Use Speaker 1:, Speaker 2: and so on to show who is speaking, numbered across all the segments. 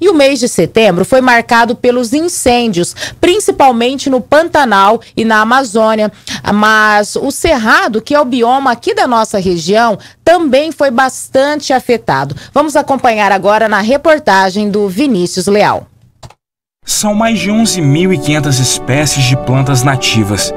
Speaker 1: E o mês de setembro foi marcado pelos incêndios, principalmente no Pantanal e na Amazônia. Mas o Cerrado, que é o bioma aqui da nossa região, também foi bastante afetado. Vamos acompanhar agora na reportagem do Vinícius Leal.
Speaker 2: São mais de 11.500 espécies de plantas nativas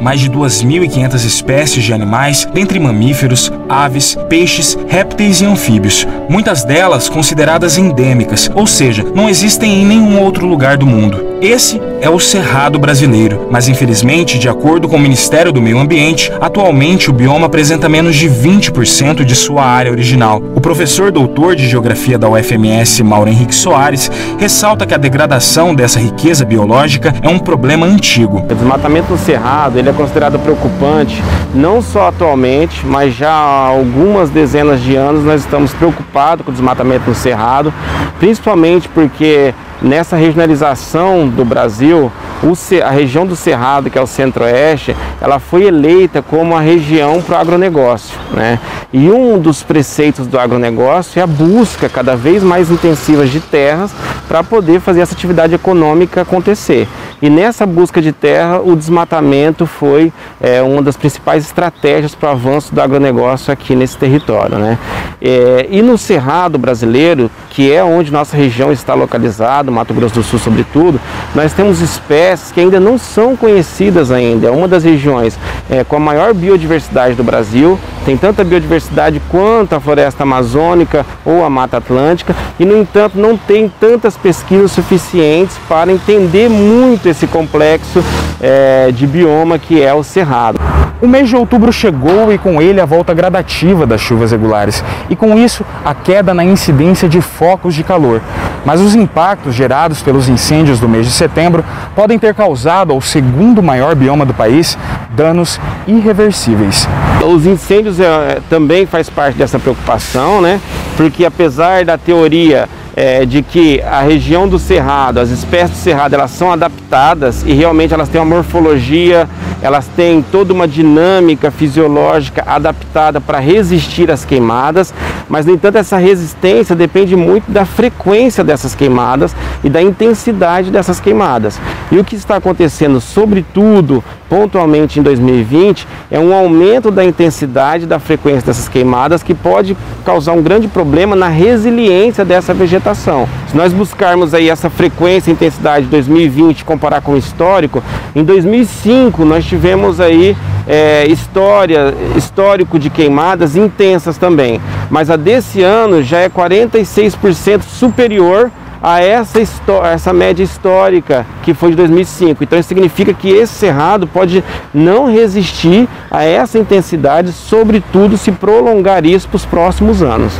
Speaker 2: mais de 2.500 espécies de animais, dentre mamíferos, aves, peixes, répteis e anfíbios, muitas delas consideradas endêmicas, ou seja, não existem em nenhum outro lugar do mundo. Esse é o Cerrado brasileiro, mas infelizmente, de acordo com o Ministério do Meio Ambiente, atualmente o bioma apresenta menos de 20% de sua área original. O professor doutor de Geografia da UFMS, Mauro Henrique Soares, ressalta que a degradação dessa riqueza biológica é um problema antigo.
Speaker 3: O desmatamento no Cerrado ele é considerado preocupante, não só atualmente, mas já há algumas dezenas de anos nós estamos preocupados com o desmatamento no Cerrado, principalmente porque nessa regionalização do Brasil, a região do Cerrado, que é o centro-oeste, ela foi eleita como a região para o agronegócio. Né? E um dos preceitos do agronegócio é a busca cada vez mais intensiva de terras para poder fazer essa atividade econômica acontecer. E nessa busca de terra, o desmatamento foi é, uma das principais estratégias para o avanço do agronegócio aqui nesse território. Né? É, e no Cerrado brasileiro, que é onde nossa região está localizada, Mato Grosso do Sul sobretudo, nós temos espécies que ainda não são conhecidas ainda. É uma das regiões é, com a maior biodiversidade do Brasil, tem tanta biodiversidade quanto a floresta amazônica ou a Mata Atlântica, e no entanto não tem tantas pesquisas suficientes para entender muito esse complexo é, de bioma que é o Cerrado.
Speaker 2: O mês de outubro chegou e com ele a volta gradativa das chuvas regulares e com isso a queda na incidência de focos de calor. Mas os impactos gerados pelos incêndios do mês de setembro podem ter causado ao segundo maior bioma do país danos irreversíveis.
Speaker 3: Os incêndios é, também faz parte dessa preocupação, né? Porque apesar da teoria é, de que a região do cerrado, as espécies do cerrado, elas são adaptadas e realmente elas têm uma morfologia, elas têm toda uma dinâmica fisiológica adaptada para resistir às queimadas, mas no entanto essa resistência depende muito da frequência dessas queimadas e da intensidade dessas queimadas. E o que está acontecendo, sobretudo pontualmente em 2020, é um aumento da intensidade da frequência dessas queimadas que pode causar um grande problema na resiliência dessa vegetação. Se nós buscarmos aí essa frequência e intensidade de 2020 comparar com o histórico, em 2005 nós tivemos aí é, história, histórico de queimadas intensas também, mas a desse ano já é 46% superior a essa, essa média histórica que foi de 2005. Então isso significa que esse cerrado pode não resistir a essa intensidade, sobretudo se prolongar isso para os próximos anos.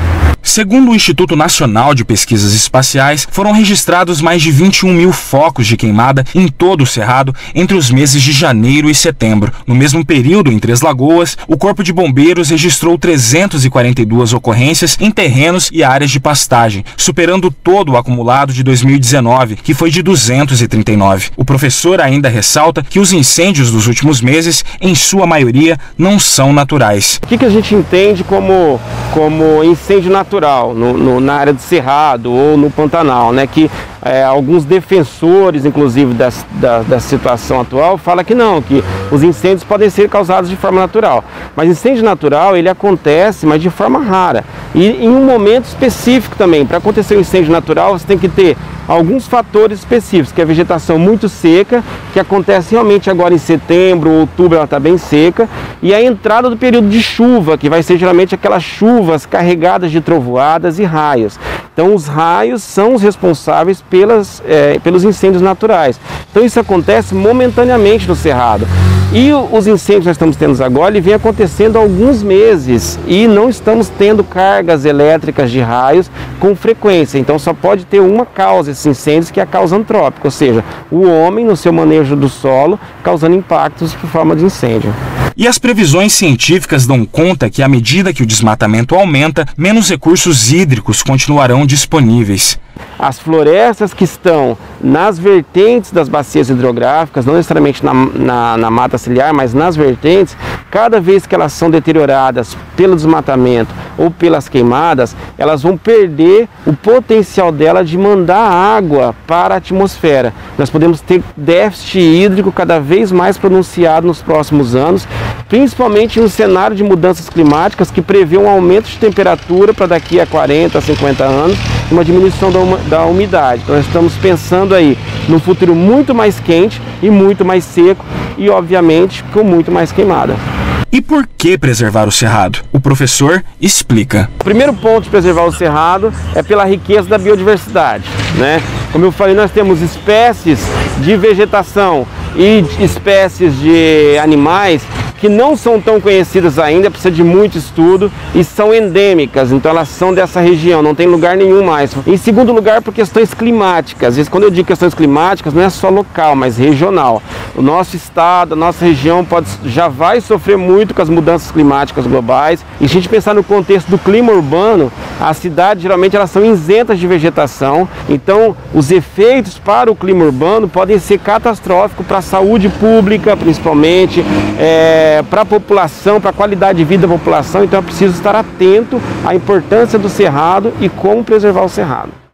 Speaker 2: Segundo o Instituto Nacional de Pesquisas Espaciais, foram registrados mais de 21 mil focos de queimada em todo o Cerrado entre os meses de janeiro e setembro. No mesmo período, em Três Lagoas, o Corpo de Bombeiros registrou 342 ocorrências em terrenos e áreas de pastagem, superando todo o acumulado de 2019, que foi de 239. O professor ainda ressalta que os incêndios dos últimos meses, em sua maioria, não são naturais.
Speaker 3: O que, que a gente entende como, como incêndio natural? No, no, na área do Cerrado ou no Pantanal, né? Que é, alguns defensores, inclusive, da, da situação atual, fala que não, que os incêndios podem ser causados de forma natural. Mas incêndio natural, ele acontece, mas de forma rara. E em um momento específico também. Para acontecer um incêndio natural, você tem que ter alguns fatores específicos, que é a vegetação muito seca, que acontece realmente agora em setembro, outubro, ela está bem seca, e a entrada do período de chuva, que vai ser geralmente aquelas chuvas carregadas de trovoadas e raios. Então os raios são os responsáveis pelas, é, pelos incêndios naturais. Então isso acontece momentaneamente no Cerrado. E os incêndios que nós estamos tendo agora, ele vem acontecendo há alguns meses e não estamos tendo cargas elétricas de raios com frequência. Então só pode ter uma causa esses incêndios, que é a causa antrópica, ou seja, o homem no seu manejo do solo causando impactos por forma de incêndio.
Speaker 2: E as previsões científicas dão conta que à medida que o desmatamento aumenta, menos recursos hídricos continuarão disponíveis.
Speaker 3: As florestas que estão nas vertentes das bacias hidrográficas, não necessariamente na, na, na mata ciliar, mas nas vertentes, cada vez que elas são deterioradas pelo desmatamento ou pelas queimadas, elas vão perder o potencial dela de mandar água para a atmosfera. Nós podemos ter déficit hídrico cada vez mais pronunciado nos próximos anos, principalmente em um cenário de mudanças climáticas que prevê um aumento de temperatura para daqui a 40, 50 anos, uma diminuição da umidade. Então, nós estamos pensando aí num futuro muito mais quente e muito mais seco e, obviamente, com muito mais queimada.
Speaker 2: E por que preservar o cerrado? O professor explica.
Speaker 3: O primeiro ponto de preservar o cerrado é pela riqueza da biodiversidade. Né? Como eu falei, nós temos espécies de vegetação e espécies de animais que não são tão conhecidas ainda, precisa de muito estudo e são endêmicas, então elas são dessa região, não tem lugar nenhum mais. Em segundo lugar, por questões climáticas. Quando eu digo questões climáticas, não é só local, mas regional. O nosso estado, a nossa região pode, já vai sofrer muito com as mudanças climáticas globais. E se a gente pensar no contexto do clima urbano, as cidades geralmente elas são isentas de vegetação, então os efeitos para o clima urbano podem ser catastróficos para a saúde pública, principalmente. É, é, para a população, para a qualidade de vida da população, então é preciso estar atento à importância do cerrado e como preservar o cerrado.